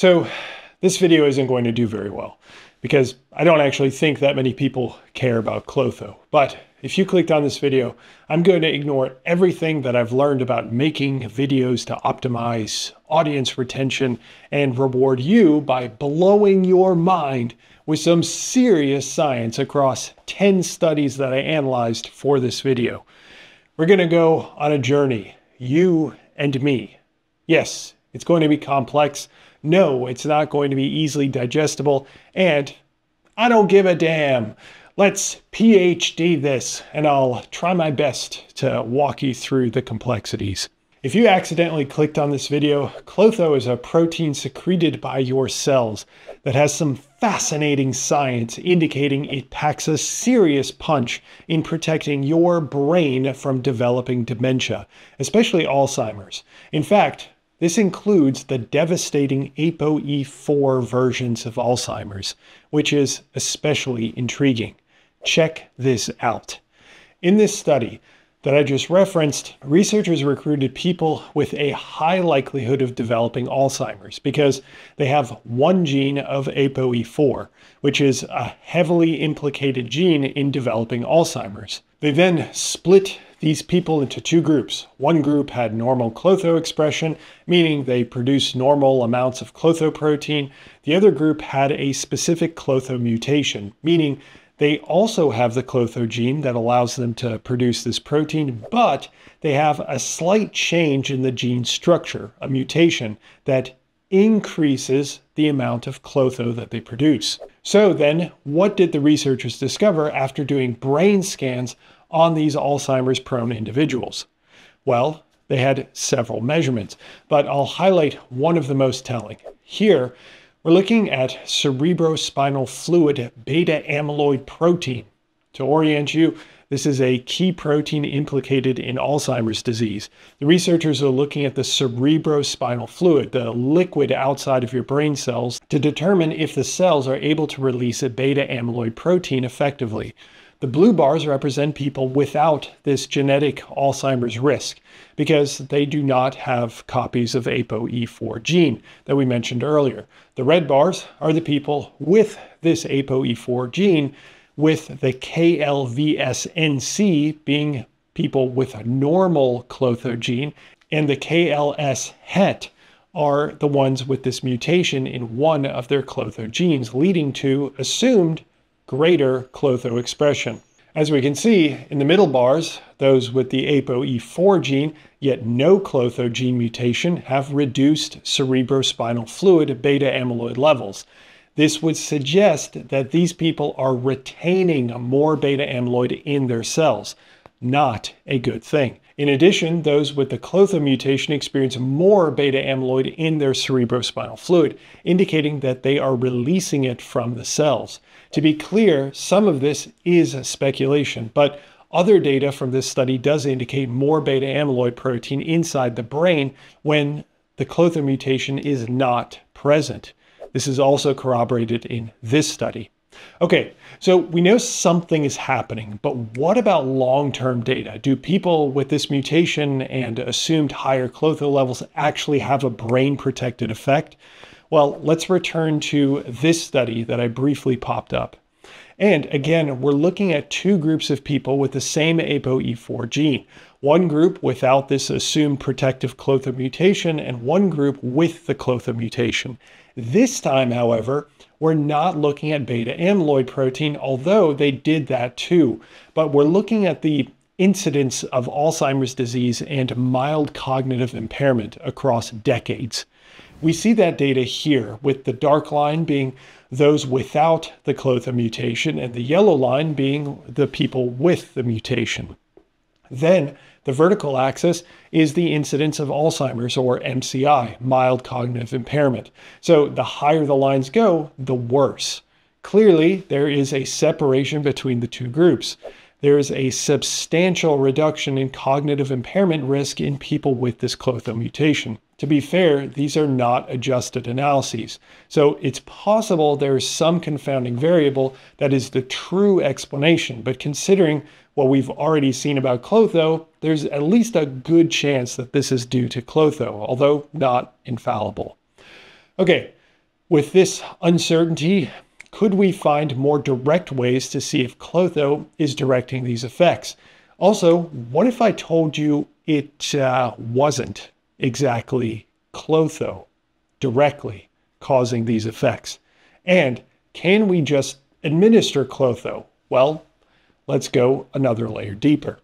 So this video isn't going to do very well because I don't actually think that many people care about Klotho. But if you clicked on this video, I'm going to ignore everything that I've learned about making videos to optimize audience retention and reward you by blowing your mind with some serious science across 10 studies that I analyzed for this video. We're going to go on a journey, you and me. Yes, it's going to be complex. No, it's not going to be easily digestible. And I don't give a damn. Let's PhD this, and I'll try my best to walk you through the complexities. If you accidentally clicked on this video, Klotho is a protein secreted by your cells that has some fascinating science indicating it packs a serious punch in protecting your brain from developing dementia, especially Alzheimer's. In fact, this includes the devastating ApoE4 versions of Alzheimer's, which is especially intriguing. Check this out. In this study that I just referenced, researchers recruited people with a high likelihood of developing Alzheimer's because they have one gene of ApoE4, which is a heavily implicated gene in developing Alzheimer's. They then split these people into two groups. One group had normal Klotho expression, meaning they produced normal amounts of Klotho protein. The other group had a specific Klotho mutation, meaning they also have the Klotho gene that allows them to produce this protein, but they have a slight change in the gene structure, a mutation that increases the amount of Klotho that they produce. So then, what did the researchers discover after doing brain scans on these Alzheimer's prone individuals? Well, they had several measurements, but I'll highlight one of the most telling. Here, we're looking at cerebrospinal fluid beta amyloid protein. To orient you, this is a key protein implicated in Alzheimer's disease. The researchers are looking at the cerebrospinal fluid, the liquid outside of your brain cells, to determine if the cells are able to release a beta amyloid protein effectively. The blue bars represent people without this genetic Alzheimer's risk because they do not have copies of ApoE4 gene that we mentioned earlier. The red bars are the people with this ApoE4 gene with the KLVSNC being people with a normal Klotho gene, and the KLS het are the ones with this mutation in one of their Klotho genes, leading to assumed greater Klotho expression. As we can see in the middle bars, those with the ApoE4 gene, yet no Klotho gene mutation, have reduced cerebrospinal fluid beta amyloid levels. This would suggest that these people are retaining more beta amyloid in their cells. Not a good thing. In addition, those with the Klotho mutation experience more beta amyloid in their cerebrospinal fluid, indicating that they are releasing it from the cells. To be clear, some of this is speculation, but other data from this study does indicate more beta amyloid protein inside the brain when the Klotho mutation is not present. This is also corroborated in this study. Okay, so we know something is happening, but what about long-term data? Do people with this mutation and assumed higher Klotho levels actually have a brain protected effect? Well, let's return to this study that I briefly popped up. And again, we're looking at two groups of people with the same ApoE4 gene. One group without this assumed protective Klotho mutation and one group with the Klotho mutation. This time, however, we're not looking at beta amyloid protein, although they did that too. But we're looking at the incidence of Alzheimer's disease and mild cognitive impairment across decades. We see that data here with the dark line being those without the Klotho mutation and the yellow line being the people with the mutation. Then the vertical axis is the incidence of Alzheimer's or MCI, mild cognitive impairment. So the higher the lines go, the worse. Clearly, there is a separation between the two groups. There is a substantial reduction in cognitive impairment risk in people with this Klotho mutation. To be fair, these are not adjusted analyses. So it's possible there is some confounding variable that is the true explanation, but considering what we've already seen about Klotho, there's at least a good chance that this is due to Klotho, although not infallible. Okay, With this uncertainty, could we find more direct ways to see if Klotho is directing these effects? Also, what if I told you it uh, wasn't exactly Klotho directly causing these effects? And can we just administer Klotho? Well, let's go another layer deeper.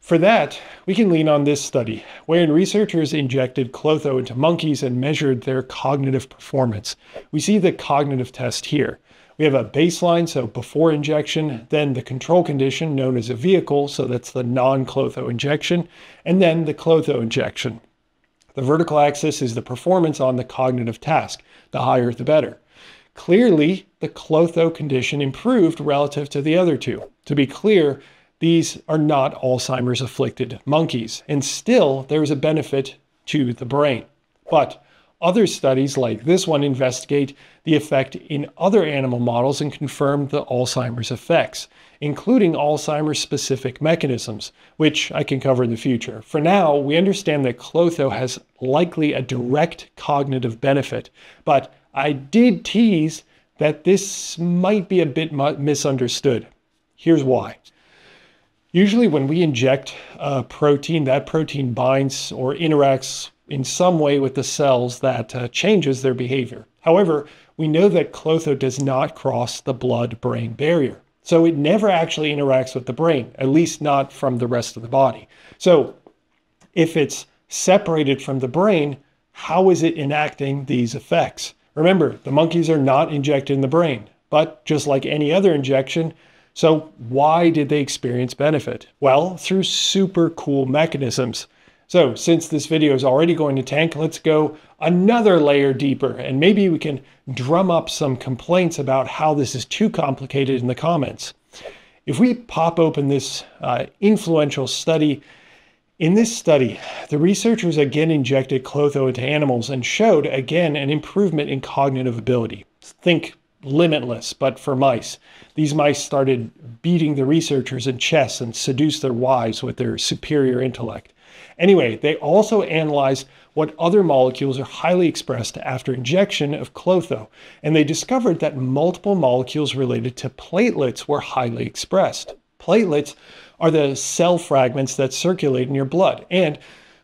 For that, we can lean on this study, wherein researchers injected Klotho into monkeys and measured their cognitive performance. We see the cognitive test here. We have a baseline, so before injection, then the control condition known as a vehicle, so that's the non-Klotho injection, and then the Klotho injection. The vertical axis is the performance on the cognitive task. The higher, the better. Clearly, the Klotho condition improved relative to the other two. To be clear, these are not Alzheimer's afflicted monkeys, and still there is a benefit to the brain. But other studies like this one investigate the effect in other animal models and confirm the Alzheimer's effects, including Alzheimer's specific mechanisms, which I can cover in the future. For now, we understand that Klotho has likely a direct cognitive benefit, but I did tease that this might be a bit misunderstood. Here's why. Usually when we inject a protein, that protein binds or interacts in some way with the cells that uh, changes their behavior. However, we know that Klotho does not cross the blood-brain barrier. So it never actually interacts with the brain, at least not from the rest of the body. So if it's separated from the brain, how is it enacting these effects? Remember, the monkeys are not injected in the brain, but just like any other injection, so why did they experience benefit? Well, through super cool mechanisms. So since this video is already going to tank, let's go another layer deeper and maybe we can drum up some complaints about how this is too complicated in the comments. If we pop open this uh, influential study, in this study, the researchers again injected Klotho into animals and showed again an improvement in cognitive ability. Think limitless, but for mice. These mice started beating the researchers in chess and seduced their wives with their superior intellect. Anyway, they also analyzed what other molecules are highly expressed after injection of Klotho, and they discovered that multiple molecules related to platelets were highly expressed. Platelets are the cell fragments that circulate in your blood, and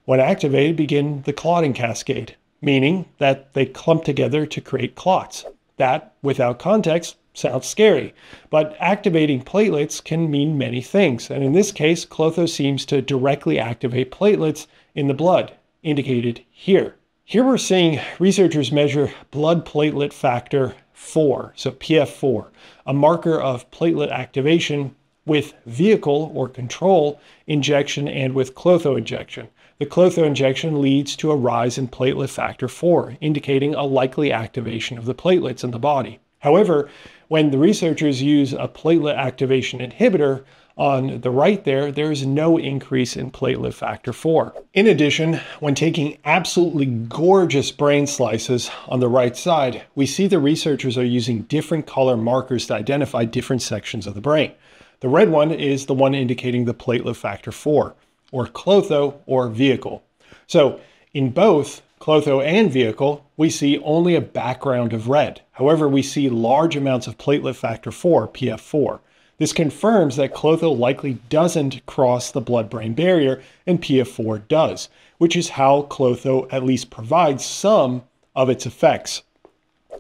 when activated, begin the clotting cascade, meaning that they clump together to create clots. That, without context, sounds scary, but activating platelets can mean many things. And in this case, Klotho seems to directly activate platelets in the blood, indicated here. Here we're seeing researchers measure blood platelet factor 4, so PF4, a marker of platelet activation with vehicle or control injection and with Klotho injection. The Klotho injection leads to a rise in platelet factor 4, indicating a likely activation of the platelets in the body. However, when the researchers use a platelet activation inhibitor, on the right there, there is no increase in platelet factor 4. In addition, when taking absolutely gorgeous brain slices on the right side, we see the researchers are using different color markers to identify different sections of the brain. The red one is the one indicating the platelet factor 4 or Klotho or vehicle. So in both Klotho and vehicle, we see only a background of red. However, we see large amounts of platelet factor 4, PF4. This confirms that Klotho likely doesn't cross the blood-brain barrier and PF4 does, which is how Klotho at least provides some of its effects.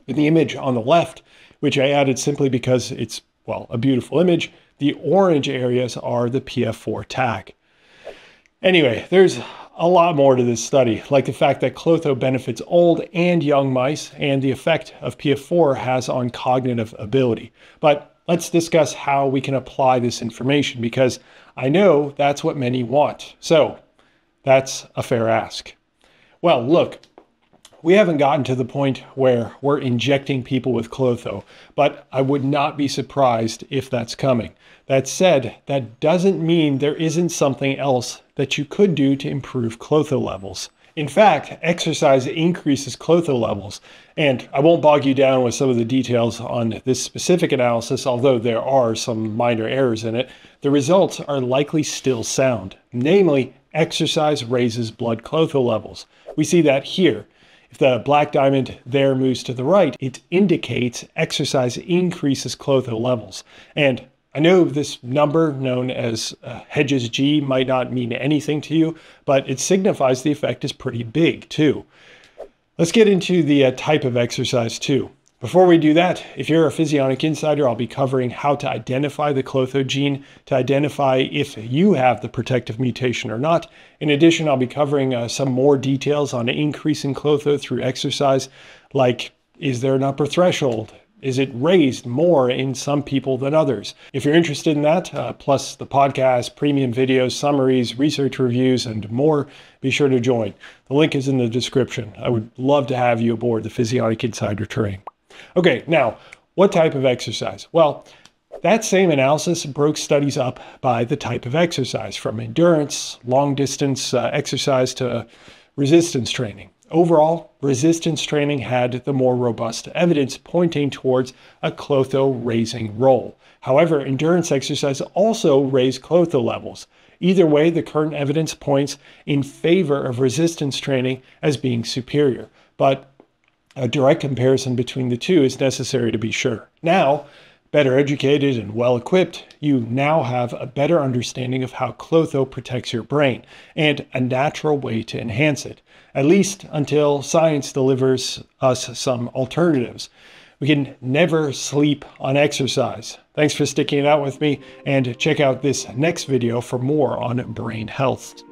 In the image on the left, which I added simply because it's, well, a beautiful image, the orange areas are the PF4 tag. Anyway, there's a lot more to this study, like the fact that Klotho benefits old and young mice and the effect of PF4 has on cognitive ability. But let's discuss how we can apply this information because I know that's what many want. So that's a fair ask. Well, look, we haven't gotten to the point where we're injecting people with Klotho, but I would not be surprised if that's coming. That said, that doesn't mean there isn't something else that you could do to improve Klotho levels. In fact, exercise increases Klotho levels, and I won't bog you down with some of the details on this specific analysis, although there are some minor errors in it. The results are likely still sound. Namely, exercise raises blood Klotho levels. We see that here. If the black diamond there moves to the right, it indicates exercise increases Klotho levels. And I know this number, known as uh, Hedges G, might not mean anything to you, but it signifies the effect is pretty big too. Let's get into the uh, type of exercise too. Before we do that, if you're a Physionic Insider, I'll be covering how to identify the Klotho gene, to identify if you have the protective mutation or not. In addition, I'll be covering uh, some more details on increasing Klotho through exercise, like is there an upper threshold? Is it raised more in some people than others? If you're interested in that, uh, plus the podcast, premium videos, summaries, research reviews, and more, be sure to join. The link is in the description. I would love to have you aboard the Physionic Insider train. Okay, now, what type of exercise? Well, that same analysis broke studies up by the type of exercise, from endurance, long distance uh, exercise to resistance training. Overall, resistance training had the more robust evidence pointing towards a Klotho raising role. However, endurance exercise also raised Klotho levels. Either way, the current evidence points in favor of resistance training as being superior. But a direct comparison between the two is necessary to be sure. Now, better educated and well equipped, you now have a better understanding of how Klotho protects your brain and a natural way to enhance it, at least until science delivers us some alternatives. We can never sleep on exercise. Thanks for sticking it out with me and check out this next video for more on brain health.